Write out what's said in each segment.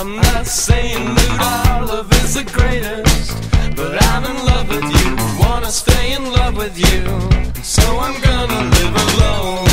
I'm not saying that our love is the greatest, but I'm in love with you. Wanna stay in love with you, so I'm gonna live alone.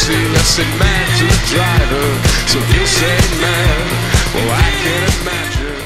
I said, man to the driver. So you say, man. Well, I can't imagine.